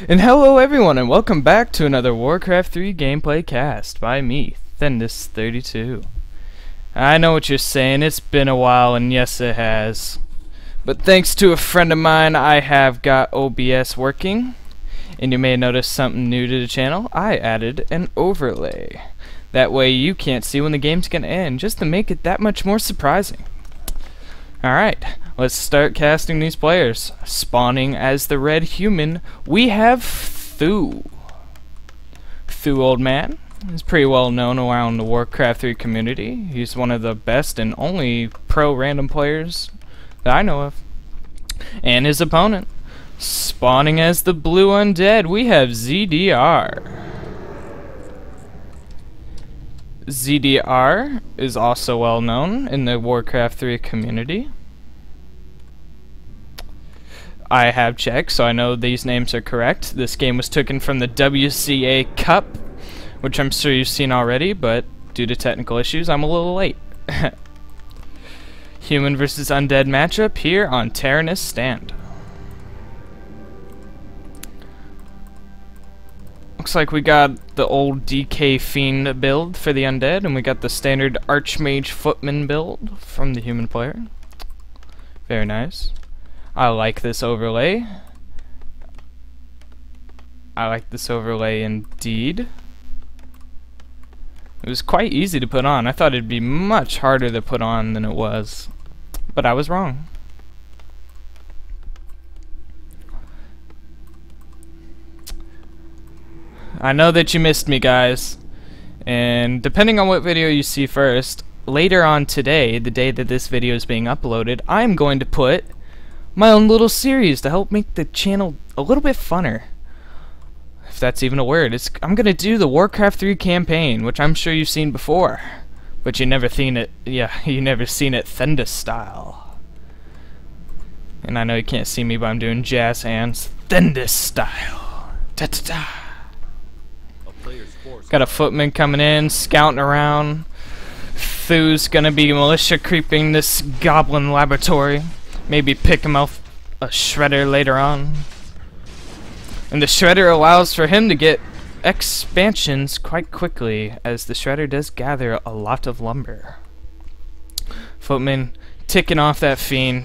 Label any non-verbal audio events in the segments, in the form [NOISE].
And hello everyone and welcome back to another Warcraft 3 gameplay cast by me, Thendis32. I know what you're saying, it's been a while and yes it has. But thanks to a friend of mine I have got OBS working. And you may notice something new to the channel, I added an overlay. That way you can't see when the game's gonna end, just to make it that much more surprising. Alright, let's start casting these players. Spawning as the red human, we have Thu. Thu Old Man is pretty well known around the Warcraft 3 community. He's one of the best and only pro random players that I know of. And his opponent. Spawning as the blue undead, we have ZDR. ZDR is also well known in the Warcraft 3 community. I have checked, so I know these names are correct. This game was taken from the WCA Cup, which I'm sure you've seen already, but due to technical issues, I'm a little late. [LAUGHS] Human versus Undead matchup here on Terenas Stand. Looks like we got the old DK Fiend build for the Undead, and we got the standard Archmage Footman build from the human player. Very nice. I like this overlay. I like this overlay indeed. It was quite easy to put on. I thought it'd be much harder to put on than it was. But I was wrong. I know that you missed me, guys. And depending on what video you see first, later on today, the day that this video is being uploaded, I'm going to put my own little series to help make the channel a little bit funner. If that's even a word. It's, I'm going to do the Warcraft 3 campaign, which I'm sure you've seen before. But you never seen it, yeah, [LAUGHS] you never seen it Thendis style. And I know you can't see me, but I'm doing jazz hands. Thendis style. Ta ta ta. Got a footman coming in, scouting around. Thu's gonna be militia creeping this goblin laboratory. Maybe pick him off a shredder later on. And the shredder allows for him to get expansions quite quickly, as the shredder does gather a lot of lumber. Footman ticking off that fiend.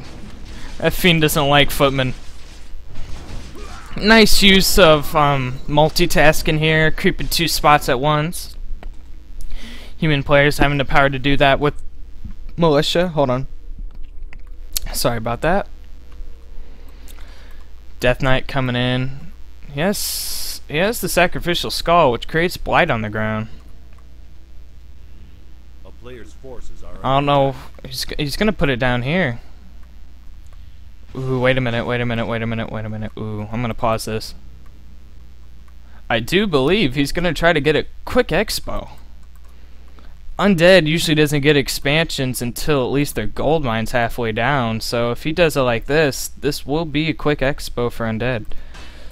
That fiend doesn't like Footman nice use of um, multitasking here, creeping two spots at once. Human players having the power to do that with militia. Hold on. Sorry about that. Death Knight coming in. Yes, he has the sacrificial skull, which creates blight on the ground. I don't know. He's he's gonna put it down here. Ooh, wait a minute, wait a minute, wait a minute, wait a minute. Ooh, I'm gonna pause this. I do believe he's gonna try to get a quick expo. Undead usually doesn't get expansions until at least their gold mine's halfway down, so if he does it like this, this will be a quick expo for Undead.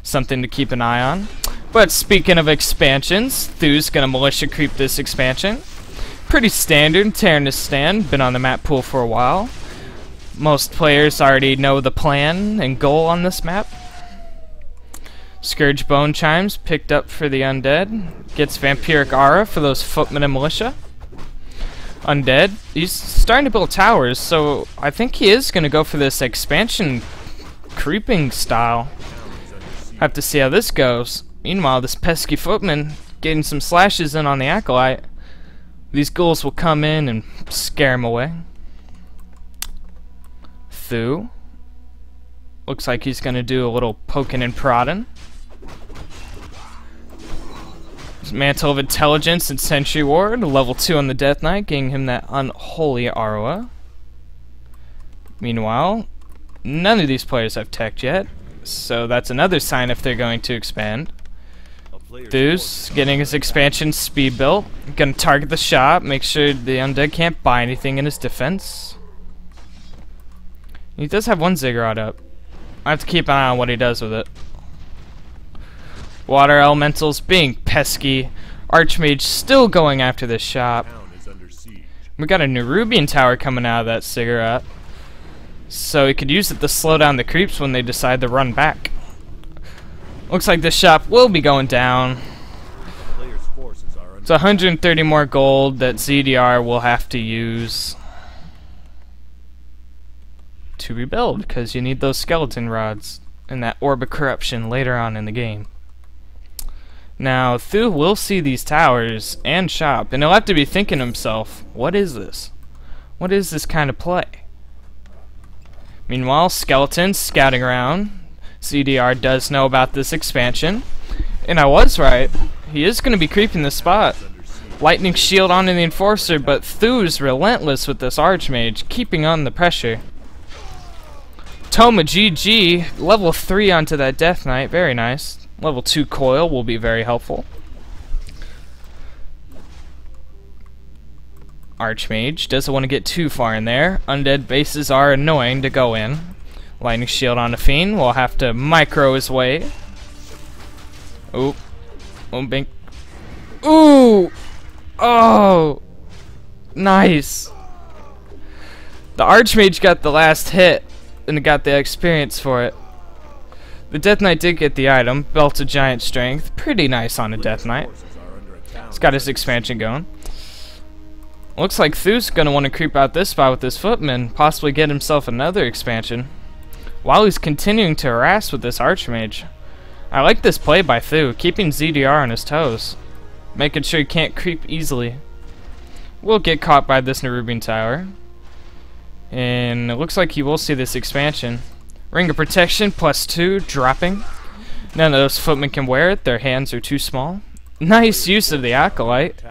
Something to keep an eye on. But speaking of expansions, Thu's gonna militia creep this expansion. Pretty standard, Terenas stand, been on the map pool for a while. Most players already know the plan and goal on this map. Scourge Bone Chimes picked up for the Undead. Gets Vampiric Aura for those Footmen and Militia. Undead. He's starting to build towers, so I think he is going to go for this expansion creeping style. Have to see how this goes. Meanwhile, this pesky Footman getting some slashes in on the Acolyte. These ghouls will come in and scare him away. Thu. Looks like he's gonna do a little poking and prodding. Mantle of Intelligence and Sentry Ward, level 2 on the Death Knight, getting him that unholy Aura. Meanwhile, none of these players have tech yet, so that's another sign if they're going to expand. Thu's getting his expansion speed built. Gonna target the shop, make sure the undead can't buy anything in his defense. He does have one ziggurat up. I have to keep an eye on what he does with it. Water elementals being pesky. Archmage still going after this shop. We got a Nerubian tower coming out of that ziggurat. So he could use it to slow down the creeps when they decide to run back. Looks like this shop will be going down. It's 130 more gold that ZDR will have to use to rebuild because you need those skeleton rods and that orb of corruption later on in the game. Now, Thu will see these towers and shop, and he'll have to be thinking to himself, what is this? What is this kind of play? Meanwhile, Skeleton's scouting around. ZDR does know about this expansion. And I was right. He is going to be creeping the spot. Lightning shield onto the Enforcer, but Thu's relentless with this Archmage, keeping on the pressure. Toma GG, level 3 onto that Death Knight, very nice. Level 2 coil will be very helpful. Archmage doesn't want to get too far in there. Undead bases are annoying to go in. Lightning Shield on a Fiend We'll have to micro his way. Oop. Oh, bink. Ooh! Oh! Nice! The Archmage got the last hit and got the experience for it. The Death Knight did get the item, Belt of Giant Strength. Pretty nice on a Death Knight. He's got his expansion going. Looks like Thu's gonna want to creep out this spot with his footman, possibly get himself another expansion. While he's continuing to harass with this Archmage. I like this play by Thu, keeping ZDR on his toes. Making sure he can't creep easily. We'll get caught by this Nerubian Tower. And it looks like he will see this expansion. Ring of Protection plus two, dropping. None of those footmen can wear it, their hands are too small. [LAUGHS] Nice use of the Acolyte,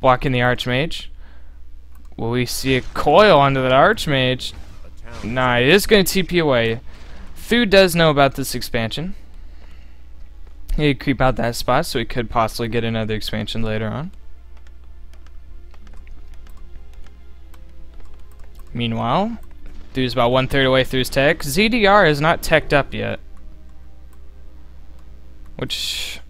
blocking the Archmage. Will we see a coil onto that Archmage? Nah, it is going to TP away. Thu does know about this expansion. He could creep out that spot, so he could possibly get another expansion later on. Meanwhile, Thu's about one third away through his tech. ZDR is not teched up yet. Which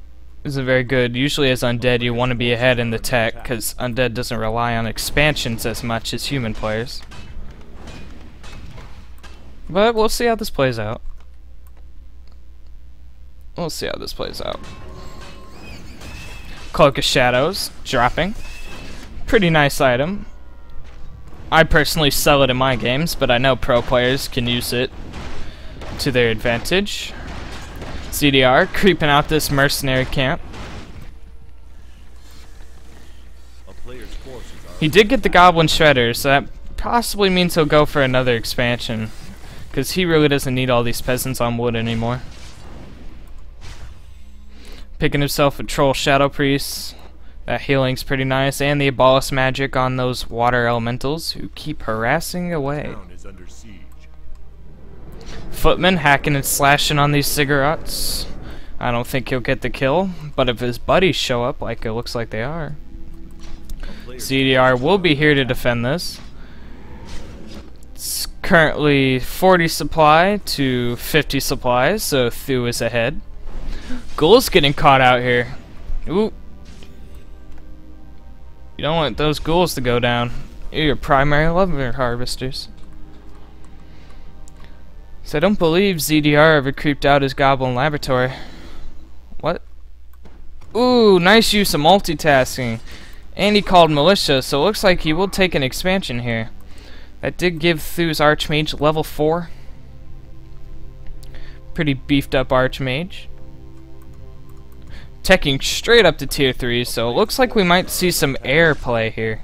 isn't very good. Usually as Undead you want to be ahead in the tech because Undead doesn't rely on expansions as much as human players. But we'll see how this plays out. We'll see how this plays out. Cloak of Shadows, dropping. Pretty nice item. I personally sell it in my games, but I know pro players can use it to their advantage. ZDR creeping out this mercenary camp. He did get the Goblin Shredder, so that possibly means he'll go for another expansion. Because he really doesn't need all these peasants on wood anymore. Picking himself a Troll Shadow Priest. That healing's pretty nice, and the Abolish magic on those water elementals who keep harassing away. Footman hacking and slashing on these ziggurats. I don't think he'll get the kill, but if his buddies show up like it looks like they are. ZDR will be here to defend this. It's currently 40 supply to 50 supplies, so Thu is ahead. Ghoul's getting caught out here. Ooh, you don't want those ghouls to go down. You're your primary lumber harvesters. So I don't believe ZDR ever creeped out his goblin laboratory. What? Ooh, nice use of multitasking. And he called militia, so it looks like he will take an expansion here. That did give Thu's Archmage level 4. Pretty beefed up Archmage teching straight up to tier 3, so it looks like we might see some air play here.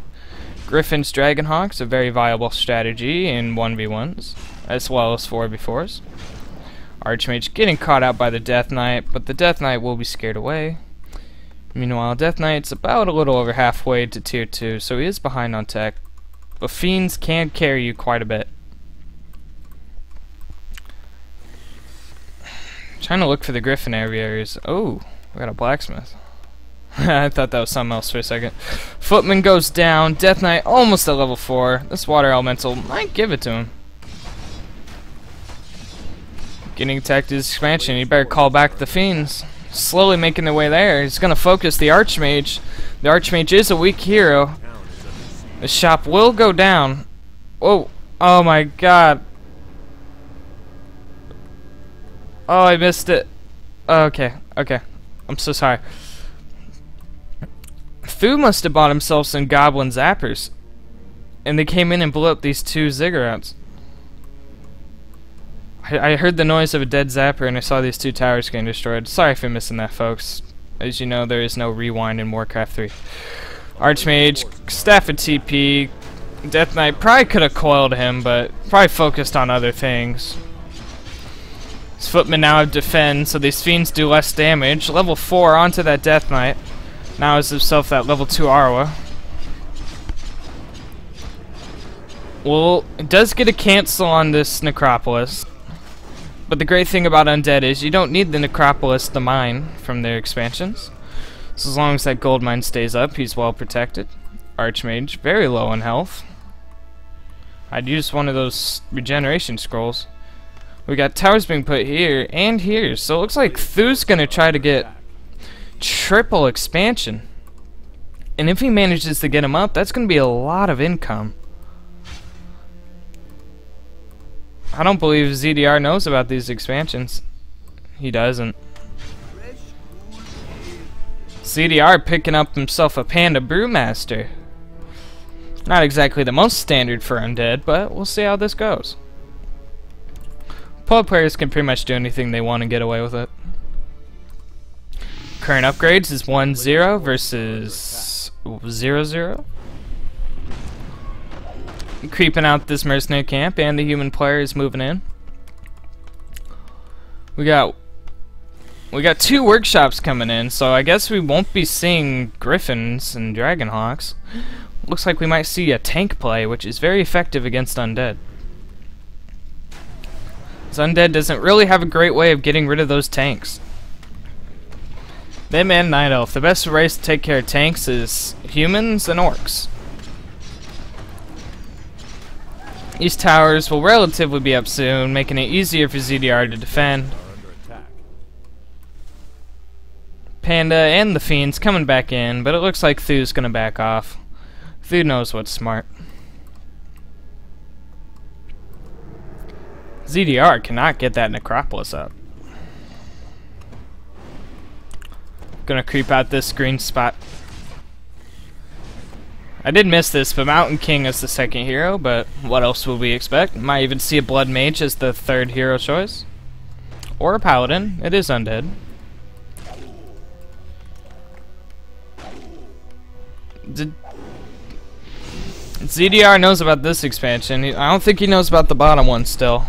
Griffin's Dragonhawk's a very viable strategy in 1v1s, as well as 4v4s. Archmage getting caught out by the Death Knight, but the Death Knight will be scared away. Meanwhile, Death Knight's about a little over halfway to tier 2, so he is behind on tech. But Fiends can carry you quite a bit. Trying to look for the Griffin areas. Oh, we got a blacksmith. [LAUGHS] I thought that was something else for a second. Footman goes down. Death Knight almost at level 4. This water elemental might give it to him. Getting attacked is expansion. You better call back the fiends. Slowly making their way there. He's going to focus the Archmage. The Archmage is a weak hero. The shop will go down. Oh, oh my god. Oh, I missed it. Okay, Okay. I'm so sorry. Thu must have bought himself some goblin zappers. And they came in and blew up these two ziggurats. I, I heard the noise of a dead zapper and I saw these two towers getting destroyed. Sorry for missing that, folks. As you know, there is no rewind in Warcraft 3. Archmage, Staff of TP, Death Knight probably could have coiled him, but probably focused on other things. His footmen now have defend, so these fiends do less damage. Level 4 onto that Death Knight. Now is himself that level 2 aura. Well, it does get a cancel on this Necropolis. But the great thing about Undead is you don't need the Necropolis to mine from their expansions. So as long as that gold mine stays up, he's well protected. Archmage, very low in health. I'd use one of those regeneration scrolls. We got towers being put here and here, so it looks like Thu's gonna try to get triple expansion. And if he manages to get him up, that's gonna be a lot of income. I don't believe ZDR knows about these expansions. He doesn't. ZDR picking up himself a Panda Brewmaster. Not exactly the most standard for Undead, but we'll see how this goes. Pro players can pretty much do anything they want and get away with it. Current upgrades is 1-0 versus 0-0. Creeping out this mercenary camp and the human player is moving in. We got we got two workshops coming in, so I guess we won't be seeing griffins and dragonhawks. Looks like we might see a tank play, which is very effective against undead. Undead doesn't really have a great way of getting rid of those tanks. Them and Night Elf. The best race to take care of tanks is humans and orcs. These towers will relatively be up soon, making it easier for ZDR to defend. Panda and the Fiends coming back in, but it looks like Thu's gonna back off. Thu knows what's smart. ZDR cannot get that Necropolis up. Gonna creep out this green spot. I did miss this, but Mountain King is the second hero, but what else would we expect? Might even see a Blood Mage as the third hero choice. Or a Paladin. It is undead. Did ZDR knows about this expansion. I don't think he knows about the bottom one still.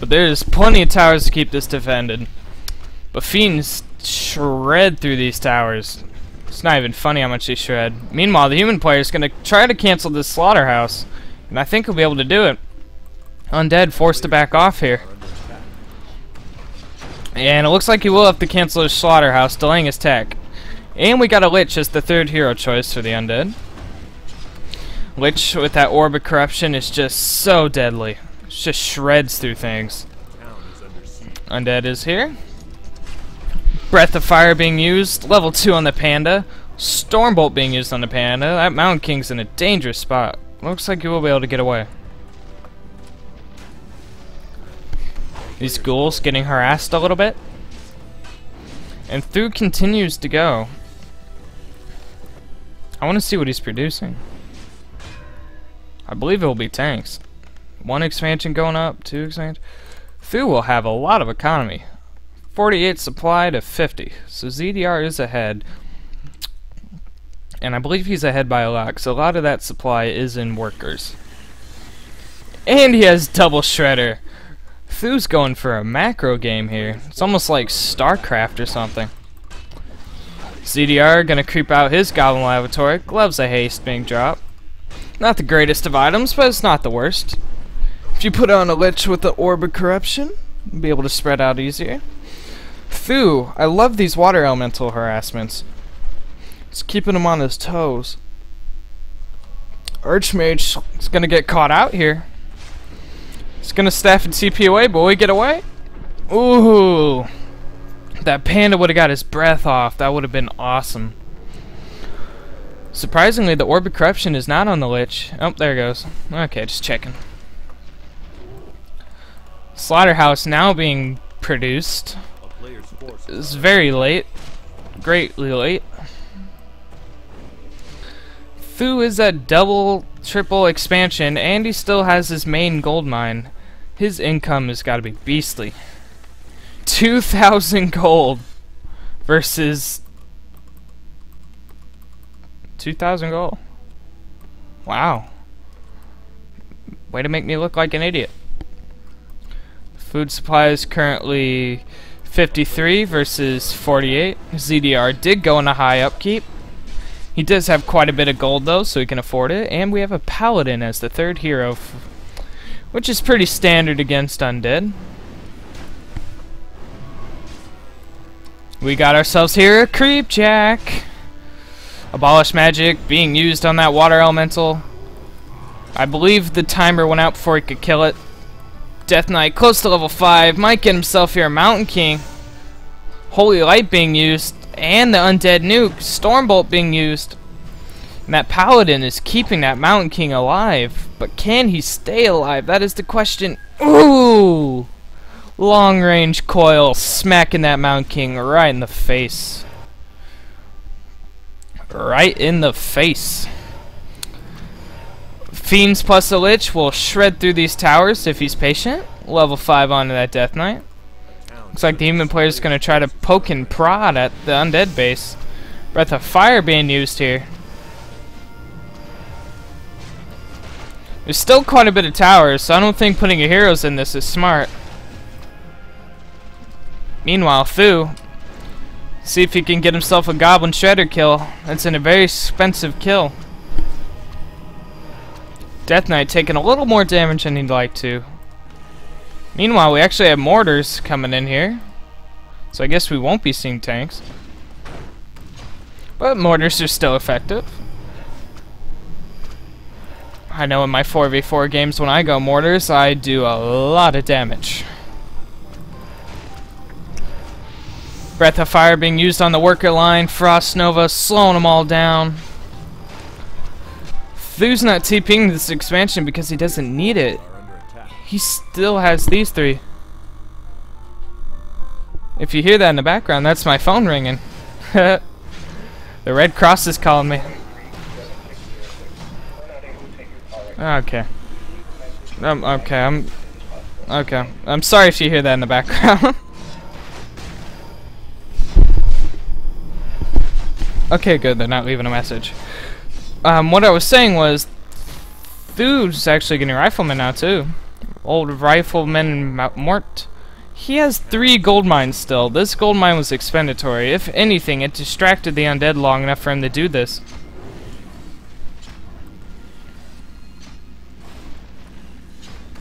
But there's plenty of towers to keep this defended. But Fiends shred through these towers. It's not even funny how much they shred. Meanwhile, the human player is going to try to cancel this slaughterhouse. And I think he'll be able to do it. Undead forced to back off here. And it looks like he will have to cancel his slaughterhouse, delaying his tech. And we got a Lich as the third hero choice for the Undead. Lich with that Orb of Corruption is just so deadly. Just shreds through things. Undead is here. Breath of Fire being used. Level 2 on the Panda. Stormbolt being used on the Panda. That Mountain King's in a dangerous spot. Looks like he will be able to get away. These ghouls getting harassed a little bit. And Thu continues to go. I want to see what he's producing. I believe it will be tanks. One expansion going up, two expansion. Thu will have a lot of economy. 48 supply to 50. So ZDR is ahead. And I believe he's ahead by a lot, because a lot of that supply is in workers. And he has double shredder. Thu's going for a macro game here. It's almost like StarCraft or something. ZDR gonna creep out his Goblin Laboratory. Gloves of Haste being dropped. Not the greatest of items, but it's not the worst. If you put on a Lich with the Orb of Corruption, you'll be able to spread out easier. Thu, I love these water elemental harassments. It's keeping him on his toes. Archmage is gonna get caught out here. He's gonna staff and TP away, boy, get away. Ooh. That panda would have got his breath off. That would have been awesome. Surprisingly, the Orb of Corruption is not on the Lich. Oh, there it goes. Okay, just checking. Slaughterhouse now being produced. is very late. Greatly late. Thu is a double, triple expansion, and he still has his main gold mine. His income has got to be beastly. 2,000 [LAUGHS] gold versus 2,000 gold. Wow. Way to make me look like an idiot. Food supply is currently 53 versus 48. ZDR did go in a high upkeep. He does have quite a bit of gold though, so he can afford it. And we have a paladin as the third hero, which is pretty standard against undead. We got ourselves here a creepjack. Abolish magic being used on that water elemental. I believe the timer went out before he could kill it. Death Knight close to level 5. Might get himself here a Mountain King. Holy Light being used. And the Undead Nuke. Stormbolt being used. And that Paladin is keeping that Mountain King alive. But can he stay alive? That is the question. Ooh! Long range coil smacking that Mountain King right in the face. Right in the face. Fiends plus a Lich will shred through these towers if he's patient. Level 5 onto that Death Knight. Looks like the human player is going to try to poke and prod at the undead base. Breath of Fire being used here. There's still quite a bit of towers, so I don't think putting your heroes in this is smart. Meanwhile, Thu, see if he can get himself a Goblin Shredder kill. That's in a very expensive kill. Death Knight taking a little more damage than he'd like to. Meanwhile, we actually have mortars coming in here. So I guess we won't be seeing tanks. But mortars are still effective. I know in my 4v4 games when I go mortars, I do a lot of damage. Breath of Fire being used on the worker line. Frost Nova slowing them all down. Thu's not TPing this expansion because he doesn't need it. He still has these three. If you hear that in the background, that's my phone ringing. [LAUGHS] the Red Cross is calling me. Okay. Um, okay, I'm... Okay. I'm sorry if you hear that in the background. [LAUGHS] Okay, good. They're not leaving a message. Um, what I was saying was, Thu's actually getting rifleman now too. Old rifleman Mort. He has three gold mines still. This gold mine was expendatory. If anything, it distracted the undead long enough for him to do this.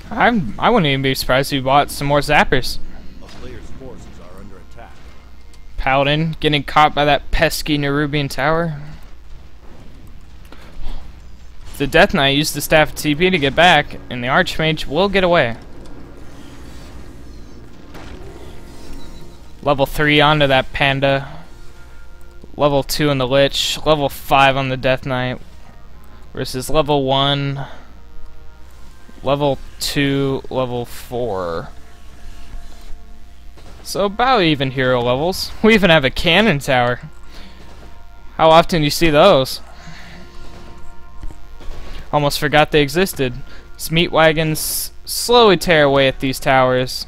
I'm, I wouldn't even be surprised if he bought some more zappers. Paladin getting caught by that pesky Nerubian tower. The Death Knight used the Staff TP to get back, and the Archmage will get away. Level 3 onto that Panda. Level 2 on the Lich. Level 5 on the Death Knight. Versus level 1. Level 2. Level 4. So about even hero levels. [LAUGHS] We even have a cannon tower. How often do you see those? Almost forgot they existed. These meat wagons slowly tear away at these towers.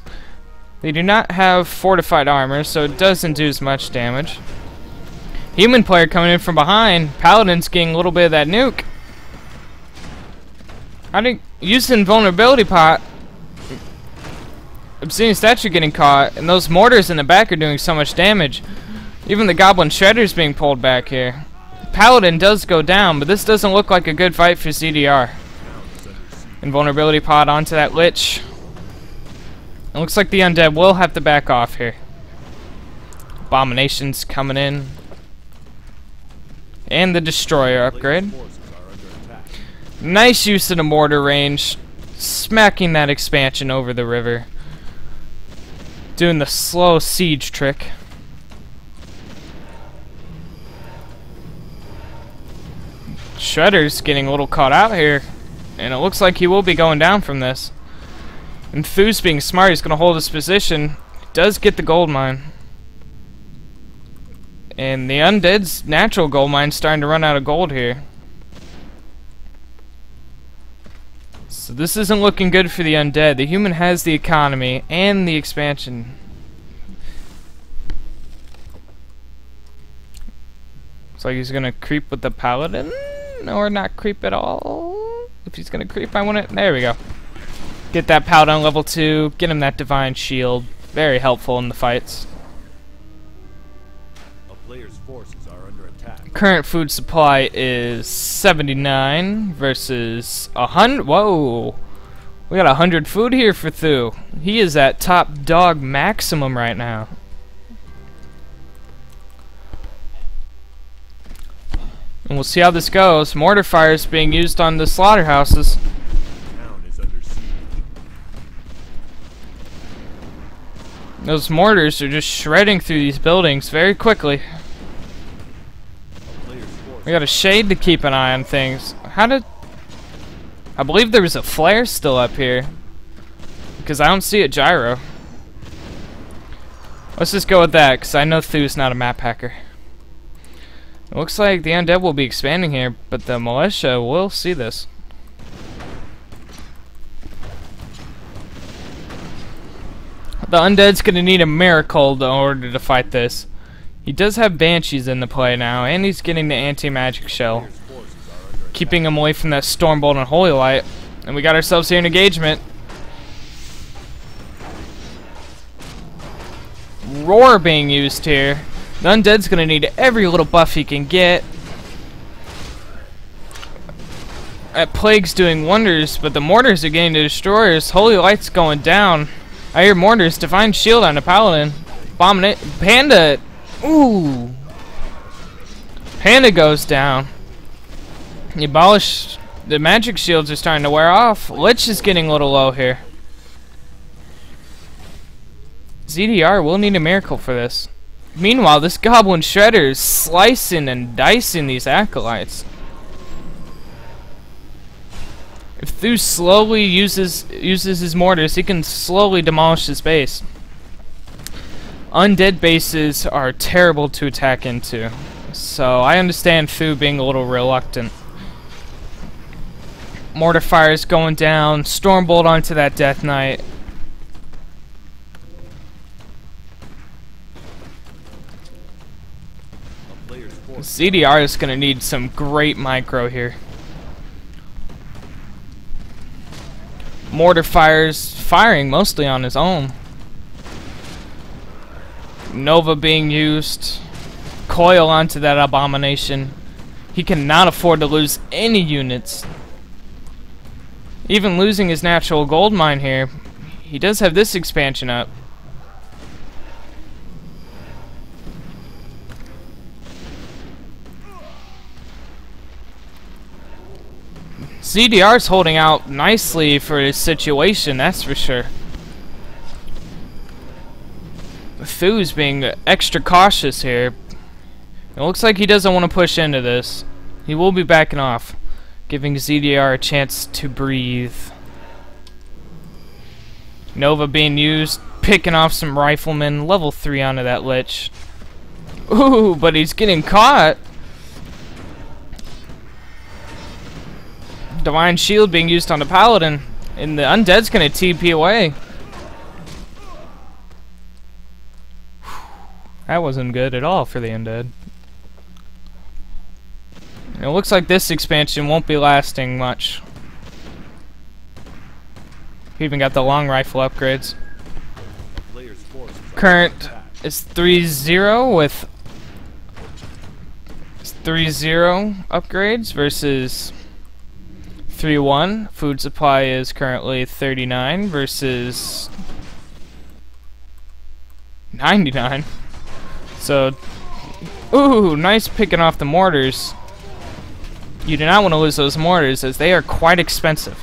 They do not have fortified armor, so it doesn't do as much damage. Human player coming in from behind. Paladin's getting a little bit of that nuke. I think using vulnerability pot Obsidian Statue getting caught, and those mortars in the back are doing so much damage. Even the Goblin Shredder's being pulled back here. Paladin does go down, but this doesn't look like a good fight for ZDR. Invulnerability pod onto that Lich. It looks like the Undead will have to back off here. Abominations coming in. And the Destroyer upgrade. Nice use of the mortar range. Smacking that expansion over the river. Doing the slow siege trick. Shredder's getting a little caught out here. And it looks like he will be going down from this. And Thu's being smart, he's going to hold his position. He does get the gold mine. And the undead's natural gold mine's starting to run out of gold here. So this isn't looking good for the undead. The human has the economy and the expansion. Looks like he's gonna creep with the paladin, or not creep at all. If he's gonna creep, I want it. There we go. Get that paladin on level two. Get him that divine shield. Very helpful in the fights. Current food supply is 79 versus 100. Whoa. We got 100 food here for Thu. He is at top dog maximum right now. And we'll see how this goes. Mortar fire is being used on the slaughterhouses. Those mortars are just shredding through these buildings very quickly. We got a shade to keep an eye on things. How did... I believe there was a flare still up here. Because I don't see a gyro. Let's just go with that, because I know Thu's not a map hacker. It looks like the undead will be expanding here, but the militia will see this. The undead's gonna need a miracle in order to fight this. He does have banshees in the play now, and he's getting the anti-magic shell, keeping him away from that stormbolt and holy light. And we got ourselves here an engagement. Roar being used here. The Undead's gonna need every little buff he can get. That Plague's doing wonders, but the Mortars are getting the Destroyers. Holy Light's going down. I hear Mortars. Divine Shield on the Paladin. It. Panda. Ooh. Panda goes down. The abolish. The magic shields are starting to wear off. Lich is getting a little low here. ZDR will need a miracle for this. Meanwhile, this Goblin Shredder is slicing and dicing these Acolytes. If Thu slowly uses uses his mortars, he can slowly demolish his base. Undead bases are terrible to attack into, so I understand Thu being a little reluctant. Mortar fire is going down, Stormbolt onto that Death Knight. ZDR is going to need some great micro here. Mortar fires firing mostly on his own. Nova being used. Coil onto that abomination. He cannot afford to lose any units. Even losing his natural gold mine here, he does have this expansion up. ZDR's holding out nicely for his situation, that's for sure. Thu's being extra cautious here. It looks like he doesn't want to push into this. He will be backing off, giving ZDR a chance to breathe. Nova being used, picking off some riflemen, level 3 onto that Lich. Ooh, but he's getting caught. Divine Shield being used on the Paladin. And the Undead's gonna TP away. That wasn't good at all for the Undead. It looks like this expansion won't be lasting much. We even got the long rifle upgrades. Current is 3-0 with 3-0 upgrades versus 3-1. Food supply is currently 39 versus 99. So, ooh, nice picking off the mortars. You do not want to lose those mortars as they are quite expensive.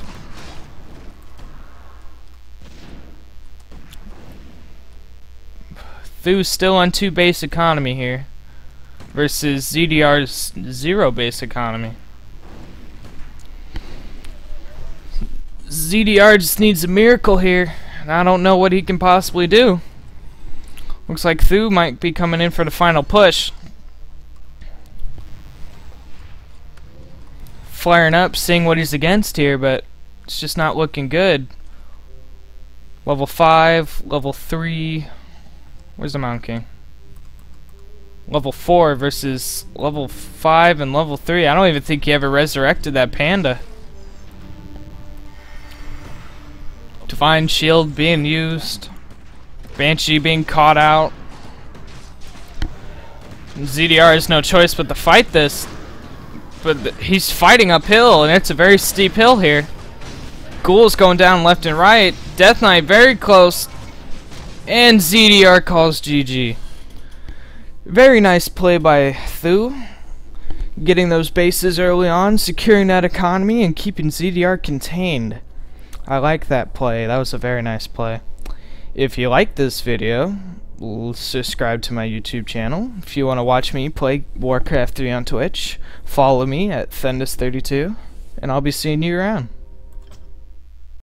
Thu's still on 2 base economy here versus ZDR's 0 base economy. ZDR just needs a miracle here. I don't know what he can possibly do. Looks like Thu might be coming in for the final push. Flaring up, seeing what he's against here, but it's just not looking good. Level 5, level 3. Where's the Mount King? Level 4 versus level 5 and level 3. I don't even think he ever resurrected that panda. Divine Shield being used. Banshee being caught out. ZDR has no choice but to fight this. But he's fighting uphill, and it's a very steep hill here. Ghoul's going down left and right. Death Knight very close. And ZDR calls GG. Very nice play by Thu. Getting those bases early on, securing that economy, and keeping ZDR contained. I like that play. That was a very nice play. If you like this video, subscribe to my YouTube channel. If you want to watch me play Warcraft 3 on Twitch, follow me at Thendis32, and I'll be seeing you around.